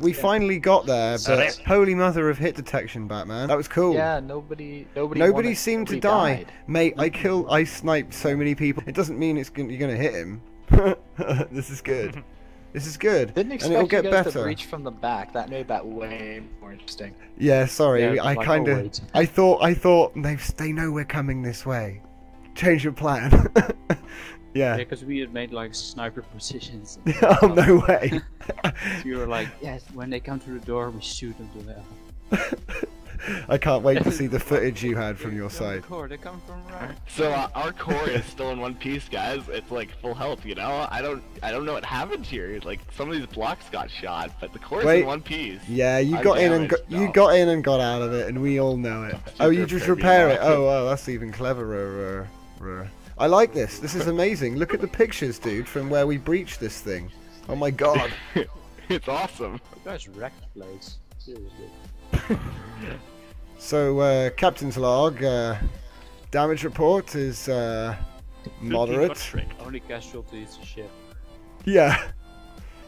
We finally got there, but holy mother of hit detection, Batman. That was cool. Yeah, nobody, nobody. Nobody wanted- seemed to die. died. Mate, I kill, I sniped so many people. It doesn't mean it's gonna, you're gonna hit him. this is good. This is good. Didn't and expect it'll you get guys to better. breach from the back. That made that way more interesting. Yeah, sorry. Yeah, I like, kind oh, of, wait. I thought, I thought they they know we're coming this way. Change your plan. Yeah, yeah. because we had made like sniper positions. oh no way. So you were like, yes, when they come through the door, we shoot them to hell. I can't wait to see the footage you had from your They're on the side. core, They come from right. So uh, our core is still in one piece, guys. It's like full health, you know. I don't, I don't know what happened here. Like some of these blocks got shot, but the core is Wait. in one piece. Yeah, you I'm got in and got, damaged, you got in and got out of it, and we all know it. Oh, you just repair repair it. Oh, well, that's even cleverer. uh, I like this. This is amazing. Look at the pictures, dude, from where we breached this thing. Oh my god. it's awesome. You guys wrecked the place. Seriously. So, uh, captain's log. Uh, damage report is uh, moderate. Only casualty is the ship. Yeah.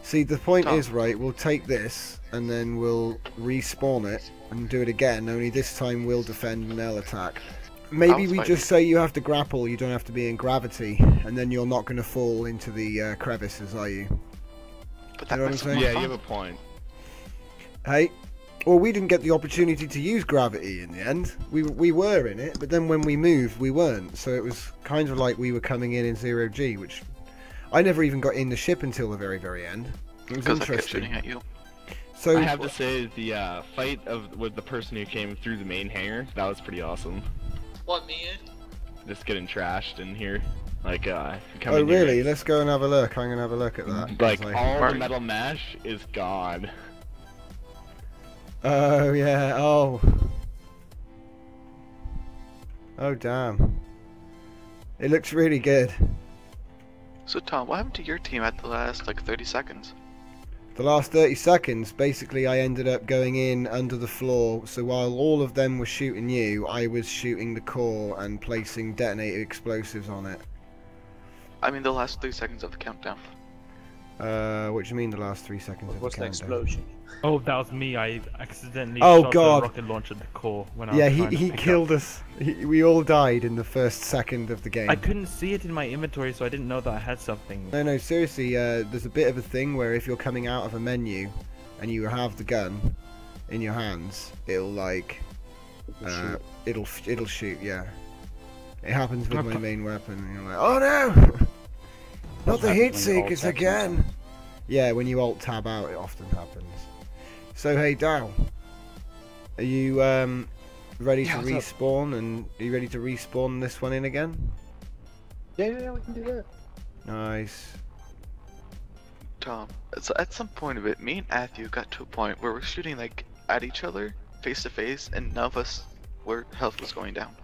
See, the point Tom. is, right, we'll take this, and then we'll respawn it, and do it again, only this time we'll defend and they'll attack. Maybe we just say you have to grapple, you don't have to be in gravity, and then you're not going to fall into the uh, crevices, are you? But You that know what I'm it saying? Yeah, you have a point. Hey? Well, we didn't get the opportunity to use gravity in the end. We, we were in it, but then when we moved, we weren't. So it was kind of like we were coming in in zero G, which I never even got in the ship until the very, very end. It was Because I kept interesting. shooting at you. So I have to say the uh, fight of with the person who came through the main hangar that was pretty awesome. What, me? Just getting trashed in here, like uh. Oh coming here. really? Let's go and have a look. I'm gonna have a look at that. Like 'cause I- all the metal mesh is gone. Oh yeah. Oh. Oh damn. It looks really good. So Tom, what happened to your team at the last like 30 seconds? The last 30 seconds, basically, I ended up going in under the floor. So while all of them were shooting you, I was shooting the core and placing detonated explosives on it. I mean the last 30 seconds of the countdown. Uh, what do you mean the last three seconds What of was the the explosion? Oh, that was me. I accidentally Oh, shot God. the rocket launcher at the core when I Yeah, was he, he killed up. us. He, we all died in the first second of the game. I couldn't see it in my inventory, so I didn't know that I had something. No, no, seriously, uh, there's a bit of a thing where if you're coming out of a menu and you have the gun in your hands, it'll like, uh, it'll f- it'll shoot. Yeah, it happens with my main weapon. And you're like, oh no, not the heat happens when seekers again. Yeah, when you alt tab out, it often happens. So hey, Dow, are you um ready Yeah, to what's respawn? And are you ready to respawn this one in again? Yeah, yeah, yeah, we can do that. Nice. Tom, so at some point of it, me and Matthew got to a point where we're shooting like at each other face to face, and none of us were health was going down.